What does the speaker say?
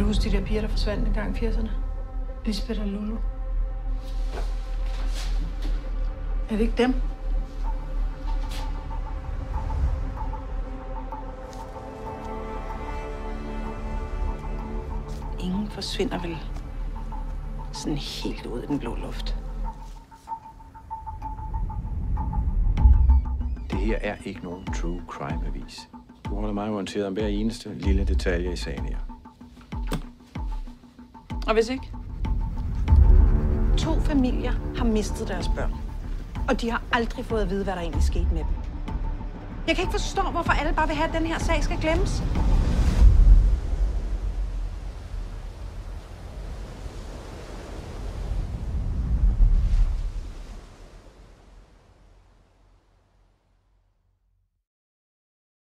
huske de der piger, der forsvandt en gang i 80'erne? Lisbeth og Lulu. Er det ikke dem? Ingen forsvinder vel sådan helt ud i den blå luft. Det her er ikke nogen true crime-avis. Du holder mig orienteret om hver eneste lille detalje i sagen her. Og hvis ikke? To familier har mistet deres børn. Og de har aldrig fået at vide, hvad der egentlig skete med dem. Jeg kan ikke forstå, hvorfor alle bare vil have, at den her sag skal glemmes.